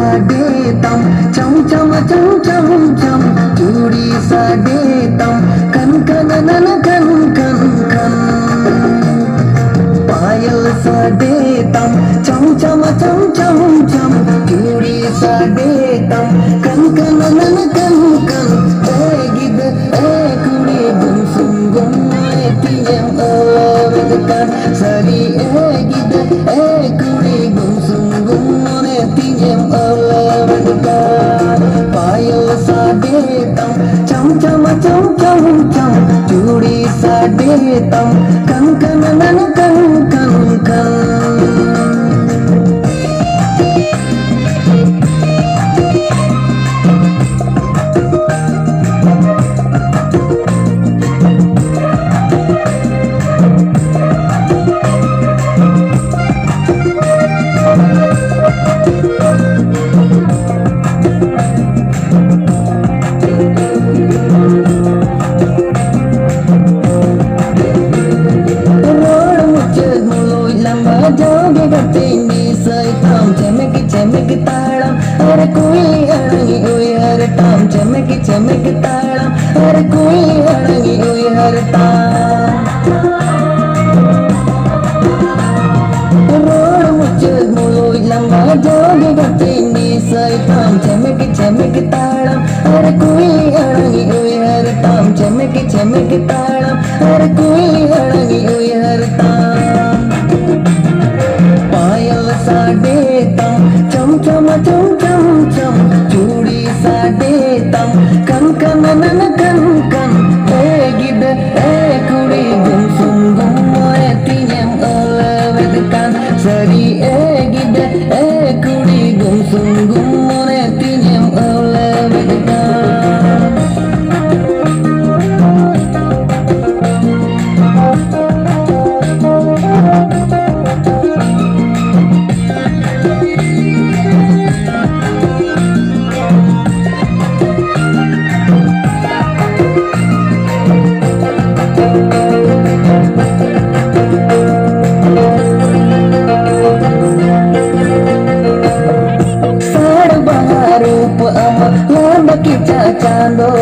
सा देतम चम चम चम चम चम चूड़ी सा देतम कन कन नन कन कन कन पायल सा देतम चम चम चम चम चम चूड़ी सा देतम कन कन नन कन कन ए गिद ए कुड़ी गुम सुम गुम ए तियम ओ विद कन सरी ए गिद चौं चूड़ी साडे तौ कंकन नन कंकन चमक ताड़म हर कोई अड़ंगी हुई हर ताम चमक चमक ताड़म हर कोई अड़ंगी हुई हर मुलोई लंबा जाओगे करते नी सैताम चमक चमक ताड़म हर कोई अड़ंगी हुई हर ताम चमक चमक ताड़म said সুন্দর